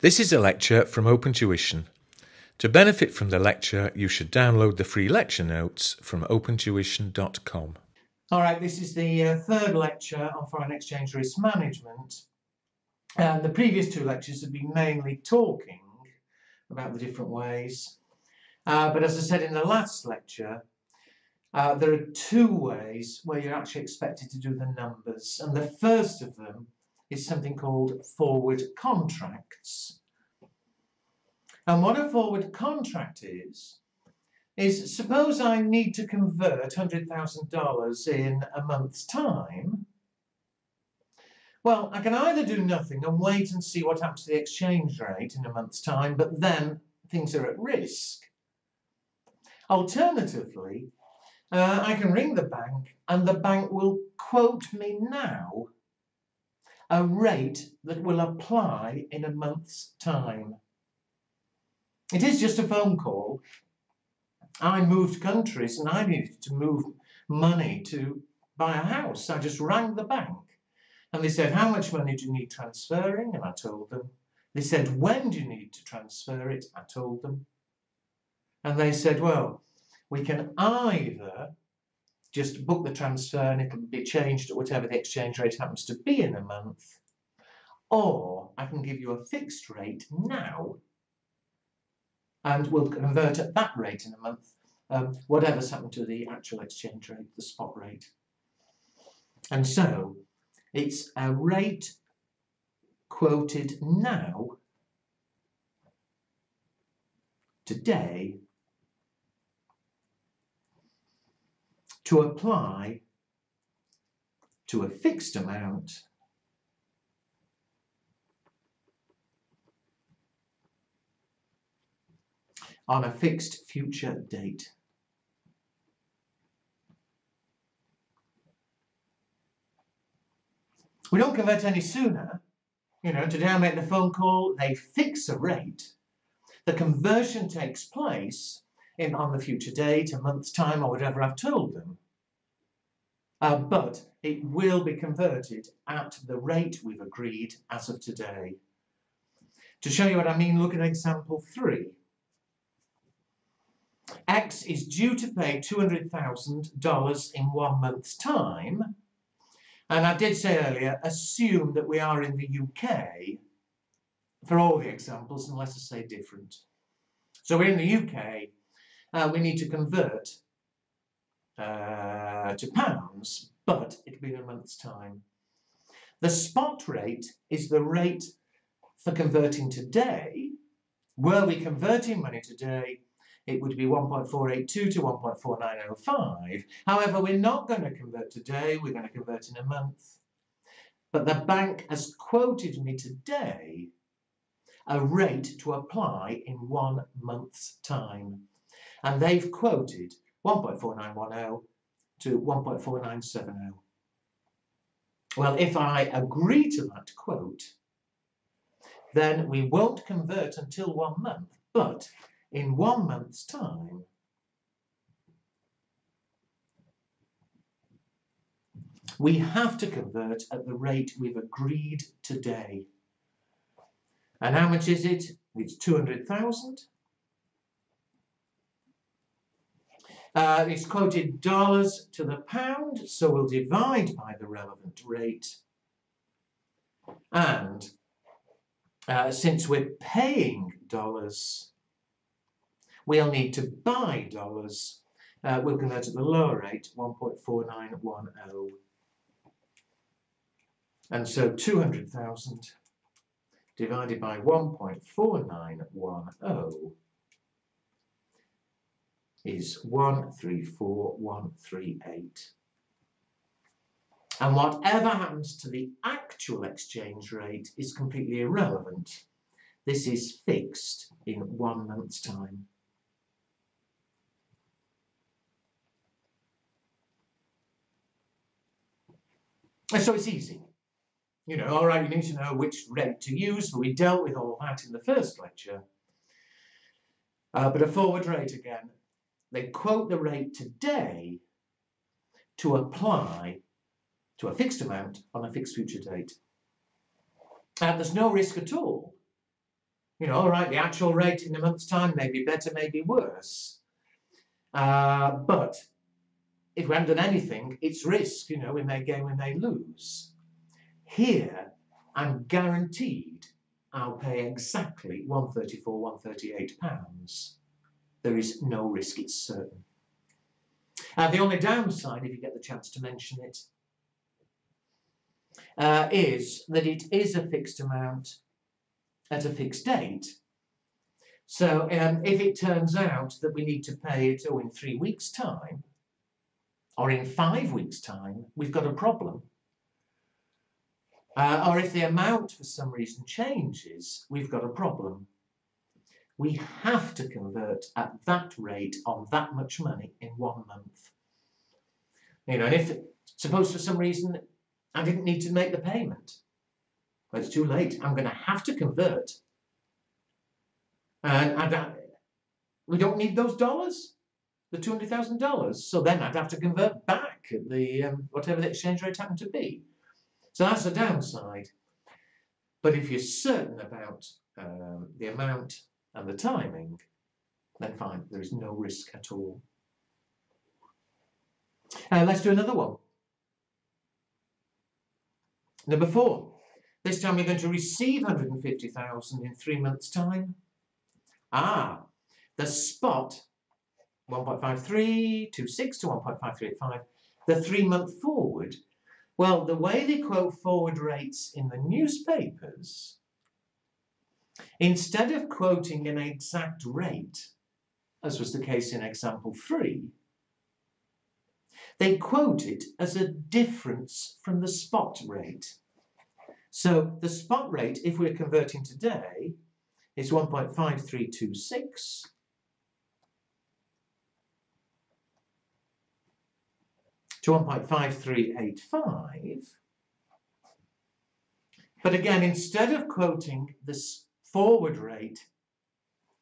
This is a lecture from Open Tuition. To benefit from the lecture, you should download the free lecture notes from opentuition.com. All right, this is the uh, third lecture on foreign exchange risk management. The previous two lectures have been mainly talking about the different ways. Uh, but as I said in the last lecture, uh, there are two ways where you're actually expected to do the numbers. And the first of them is something called forward contracts. And what a forward contract is, is suppose I need to convert $100,000 in a month's time. Well, I can either do nothing and wait and see what happens to the exchange rate in a month's time, but then things are at risk. Alternatively, uh, I can ring the bank and the bank will quote me now a rate that will apply in a month's time. It is just a phone call. I moved countries and I needed to move money to buy a house. I just rang the bank and they said, how much money do you need transferring? And I told them. They said, when do you need to transfer it? I told them. And they said, well, we can either just book the transfer and it'll be changed at whatever the exchange rate happens to be in a month. Or I can give you a fixed rate now and we'll convert at that rate in a month, um, whatever's happened to the actual exchange rate, the spot rate. And so it's a rate quoted now, today, to apply to a fixed amount on a fixed future date. We don't convert any sooner. You know, today I make the phone call, they fix a rate. The conversion takes place in on the future date, a month's time, or whatever I've told them. Uh, but it will be converted at the rate we've agreed as of today. To show you what I mean, look at example 3. X is due to pay $200,000 in one month's time. And I did say earlier, assume that we are in the UK for all the examples, unless I say different. So we're in the UK, uh, we need to convert uh, to pounds, but it'll be in a month's time. The spot rate is the rate for converting today. Were we converting money today, it would be 1.482 to 1.4905. However, we're not going to convert today, we're going to convert in a month. But the bank has quoted me today a rate to apply in one month's time. And they've quoted 1.4910 to 1.4970. Well, if I agree to that quote, then we won't convert until one month, but in one month's time, we have to convert at the rate we've agreed today. And how much is it? It's 200,000. Uh, it's quoted dollars to the pound, so we'll divide by the relevant rate. And uh, since we're paying dollars, we'll need to buy dollars. Uh, we'll convert at the lower rate, 1.4910. And so 200,000 divided by 1.4910 is 134138. And whatever happens to the actual exchange rate is completely irrelevant. This is fixed in one month's time. So it's easy. You know, all right, you need to know which rate to use, but we dealt with all that in the first lecture. Uh, but a forward rate again, they quote the rate today to apply to a fixed amount on a fixed future date. And there's no risk at all You know, all right, the actual rate in a month's time may be better, may be worse. Uh, but if we haven't done anything, it's risk. You know, we may gain, we may lose. Here, I'm guaranteed I'll pay exactly 134, 138 pounds. There is no risk, it's certain. Uh, the only downside, if you get the chance to mention it, uh, is that it is a fixed amount at a fixed date. So um, if it turns out that we need to pay it oh, in three weeks' time, or in five weeks' time, we've got a problem. Uh, or if the amount for some reason changes, we've got a problem. We have to convert at that rate on that much money in one month. You know, and if, suppose for some reason I didn't need to make the payment, but it's too late, I'm going to have to convert. And, and I, we don't need those dollars, the $200,000. So then I'd have to convert back at the, um, whatever the exchange rate happened to be. So that's the downside. But if you're certain about um, the amount and the timing, then fine, there is no risk at all. Let's do another one. Number four. This time you're going to receive 150,000 in three months' time. Ah, the spot 1.5326 to 1.5385, the three-month forward well, the way they quote forward rates in the newspapers, instead of quoting an exact rate, as was the case in example 3, they quote it as a difference from the spot rate. So the spot rate, if we're converting today, is 1.5326 to 1.5385. But again, instead of quoting this forward rate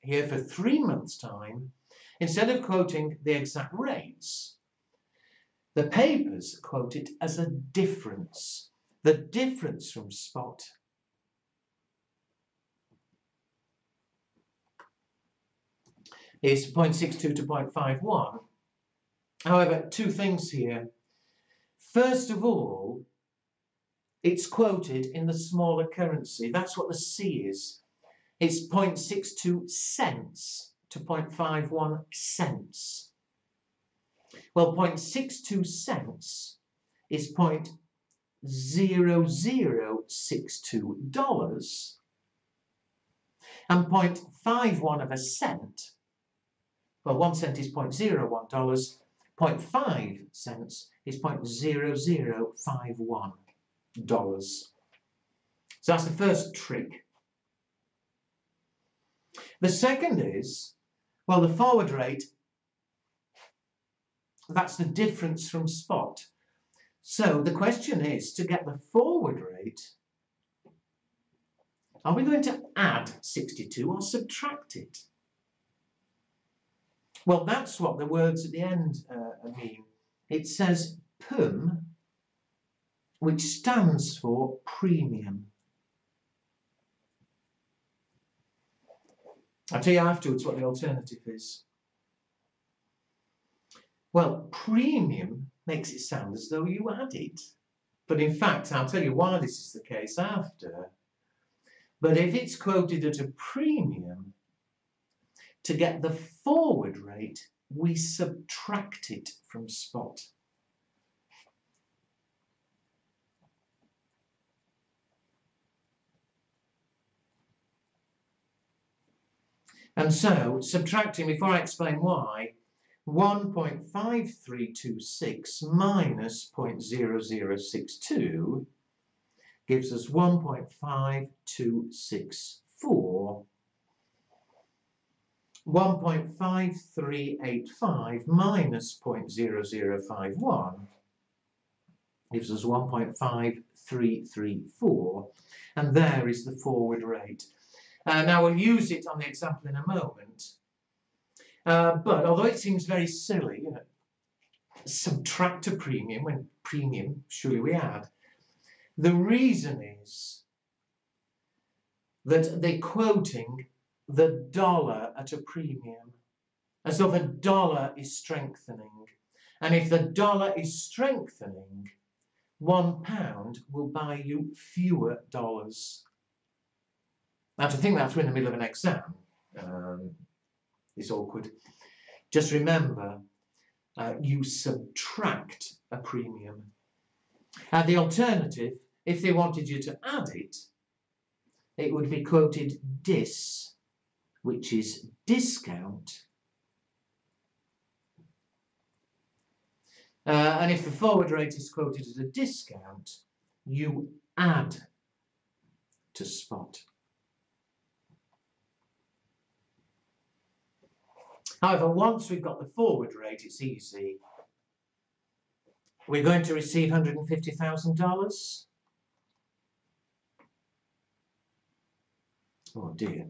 here for three months' time, instead of quoting the exact rates, the papers quote it as a difference, the difference from spot. is 0.62 to 0.51. However, two things here. First of all, it's quoted in the smaller currency. That's what the C is. It's 0.62 cents to 0.51 cents. Well, 0.62 cents is 0.0062 dollars. And 0.51 of a cent, well, one cent is 0.01 dollars, 0.5 cents is 0.0051 dollars. So that's the first trick. The second is, well, the forward rate, that's the difference from spot. So the question is, to get the forward rate, are we going to add 62 or subtract it? Well, that's what the words at the end uh, mean. It says PUM, which stands for premium. I'll tell you afterwards what the alternative is. Well, premium makes it sound as though you add it. But in fact, I'll tell you why this is the case after. But if it's quoted at a premium, to get the forward rate, we subtract it from spot. And so, subtracting, before I explain why, 1.5326 minus 0.0062 gives us 1.5264 1.5385 minus 0.0051 gives us 1.5334 and there is the forward rate. Uh, now we'll use it on the example in a moment uh, but although it seems very silly, you know, subtract a premium when premium surely we add, the reason is that they're quoting the dollar at a premium, as though the dollar is strengthening. And if the dollar is strengthening, one pound will buy you fewer dollars. Now, to think that we're in the middle of an exam um, is awkward. Just remember, uh, you subtract a premium. And the alternative, if they wanted you to add it, it would be quoted dis, which is discount. Uh, and if the forward rate is quoted as a discount, you add to spot. However, once we've got the forward rate, it's easy. We're going to receive $150,000. Oh dear.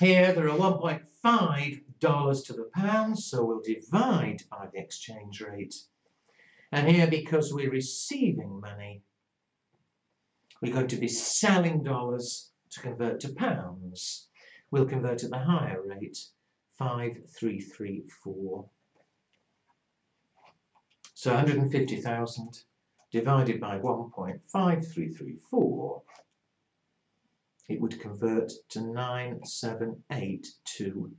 Here there are 1.5 dollars to the pound, so we'll divide by the exchange rate. And here, because we're receiving money, we're going to be selling dollars to convert to pounds. We'll convert at the higher rate, 5334. So 150,000 divided by 1.5334, it would convert to 9782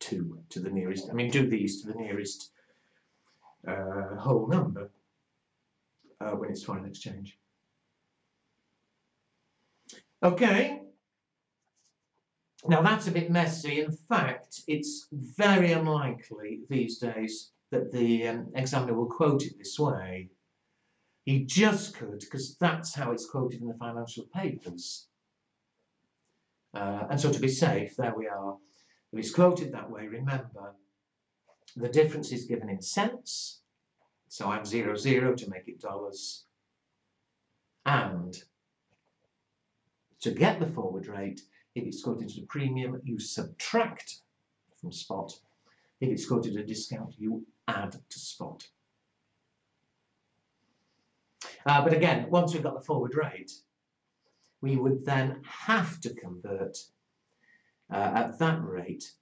to the nearest, I mean do these to the nearest uh, whole number uh, when it's foreign exchange. Okay, now that's a bit messy. In fact, it's very unlikely these days that the um, examiner will quote it this way. He just could, because that's how it's quoted in the financial papers. Uh, and so to be safe, there we are. If it's quoted that way, remember, the difference is given in cents. So I'm zero zero to make it dollars. And to get the forward rate, if it's quoted as a premium, you subtract from spot. If it's quoted a discount, you add to spot. Uh, but again, once we've got the forward rate, we would then have to convert uh, at that rate.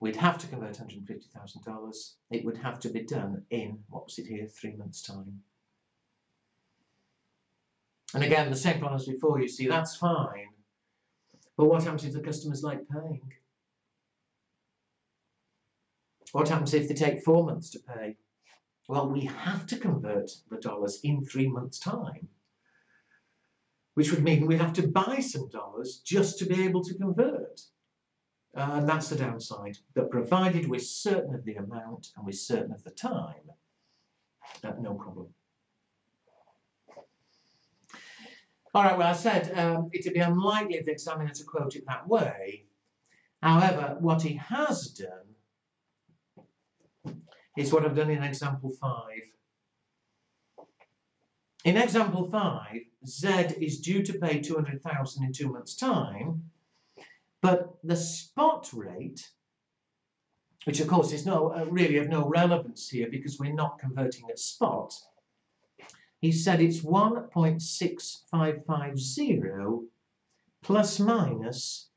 We'd have to convert $150,000. It would have to be done in, what was it here, three months' time. And again, the same plan as before, you see, that's fine. But what happens if the customers like paying? What happens if they take four months to pay? Well, we have to convert the dollars in three months' time, which would mean we'd have to buy some dollars just to be able to convert. Uh, and that's the downside. But provided we're certain of the amount and we're certain of the time, uh, no problem. All right, well, I said um, it'd be unlikely the examiner to quote it that way. However, what he has done is what I've done in example 5. In example 5, Z is due to pay 200,000 in two months' time, but the spot rate, which of course is no, uh, really of no relevance here because we're not converting at spot, he said it's 1.6550 plus minus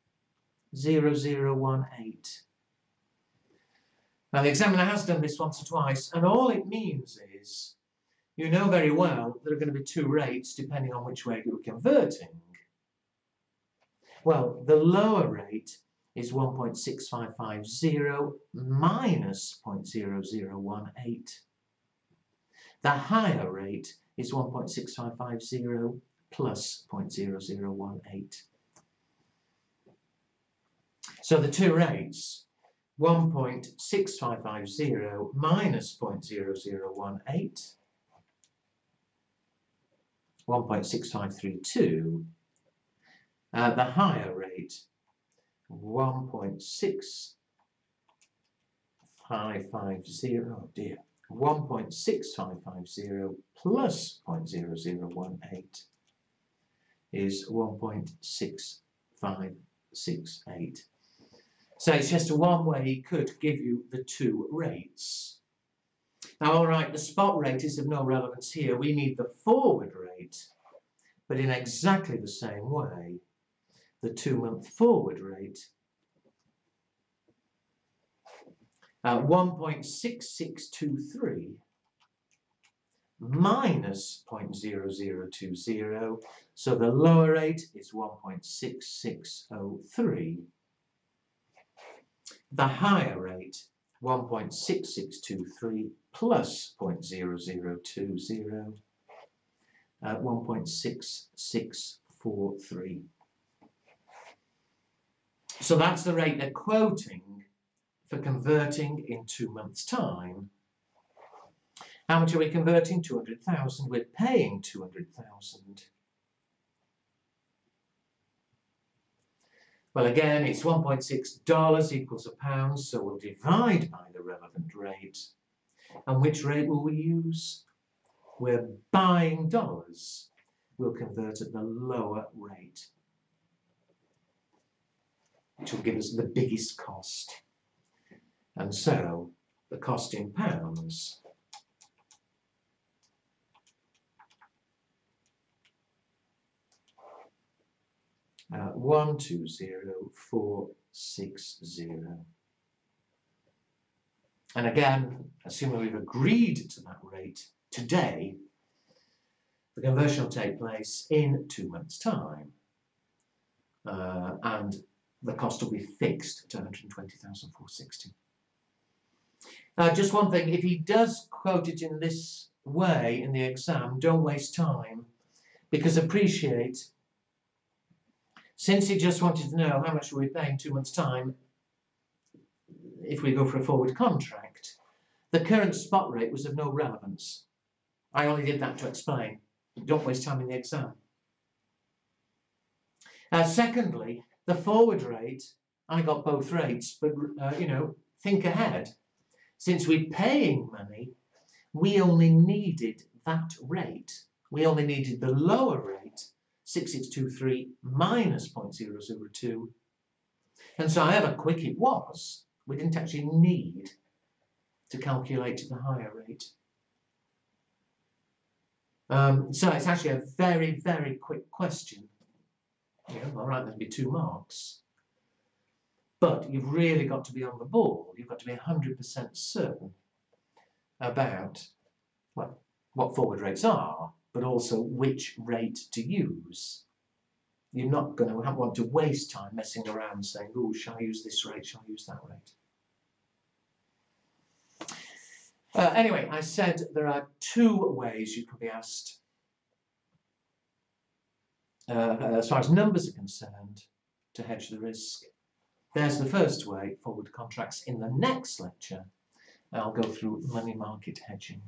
0018. Now the examiner has done this once or twice and all it means is you know very well there are going to be two rates depending on which way you're converting. Well, the lower rate is 1.6550 minus 0.0018. The higher rate is 1.6550 plus 0.0018. So the two rates 1.6550 minus 0.0018, 1.6532, uh, the higher rate 1.6550, oh dear, 1.6550 plus 0.0018 is 1.6568. So it's just one way he could give you the two rates. Now, all right, the spot rate is of no relevance here. We need the forward rate. But in exactly the same way, the two-month forward rate at 1.6623 minus 0.0020, so the lower rate is 1.6603. The higher rate, 1.6623 plus 0.0020 at 1.6643. So that's the rate they're quoting for converting in two months' time. How much are we converting? 200,000. We're paying 200,000. Well, again, it's $1.6 equals a pound, so we'll divide by the relevant rate. And which rate will we use? We're buying dollars. We'll convert at the lower rate, which will give us the biggest cost. And so, the cost in pounds uh, 120460. And again, assuming we've agreed to that rate today, the conversion will take place in two months' time. Uh, and the cost will be fixed at 120,460. Uh, just one thing, if he does quote it in this way in the exam, don't waste time because appreciate since he just wanted to know how much we pay in two months' time if we go for a forward contract, the current spot rate was of no relevance. I only did that to explain. Don't waste time in the exam. Uh, secondly, the forward rate, I got both rates, but uh, you know, think ahead. Since we're paying money, we only needed that rate. We only needed the lower rate 6623 minus 0.002. And so however quick it was, we didn't actually need to calculate the higher rate. Um, so it's actually a very, very quick question. Yeah, all right, there'd be two marks. But you've really got to be on the ball. You've got to be 100% certain about what, what forward rates are but also which rate to use. You're not going to want to waste time messing around saying, oh, shall I use this rate, shall I use that rate? Uh, anyway, I said there are two ways you can be asked uh, as far as numbers are concerned to hedge the risk. There's the first way, forward contracts. In the next lecture, I'll go through money market hedging.